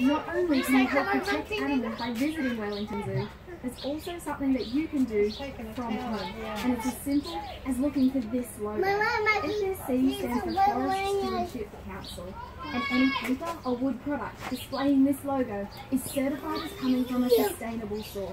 Not only can you help protect animals by visiting Wellington Zoo, it's also something that you can do from home. And it's as simple as looking for this logo. FSC stands for Forest Stewardship Council. And any paper or wood product displaying this logo is certified as coming from a sustainable source.